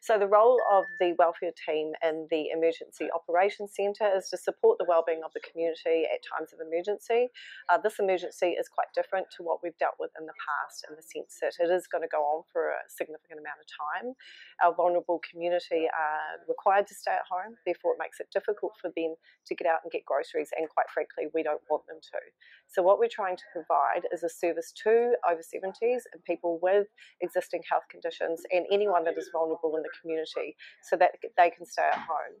So, the role of the welfare team in the Emergency Operations Centre is to support the wellbeing of the community at times of emergency. Uh, this emergency is quite different to what we've dealt with in the past in the sense that it is going to go on for a significant amount of time. Our vulnerable community are required to stay at home, therefore, it makes it difficult for them to get out and get groceries, and quite frankly, we don't want them to. So, what we're trying to provide is a service to over 70s and people with existing health conditions and anyone that is vulnerable in the community so that they can stay at home.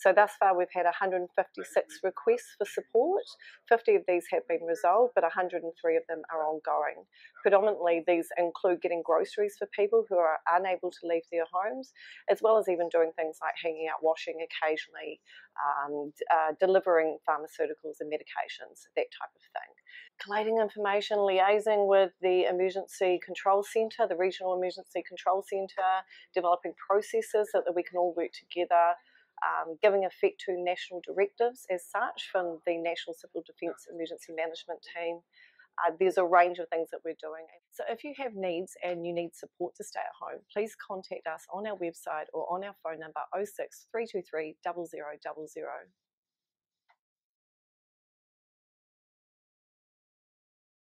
So thus far, we've had 156 requests for support. 50 of these have been resolved, but 103 of them are ongoing. Predominantly, these include getting groceries for people who are unable to leave their homes, as well as even doing things like hanging out washing occasionally, um, uh, delivering pharmaceuticals and medications, that type of thing. Collating information, liaising with the Emergency Control Centre, the Regional Emergency Control Centre, developing processes so that we can all work together um, giving effect to national directives as such from the National Civil Defence Emergency Management Team. Uh, there's a range of things that we're doing. So if you have needs and you need support to stay at home, please contact us on our website or on our phone number 06 323 0000.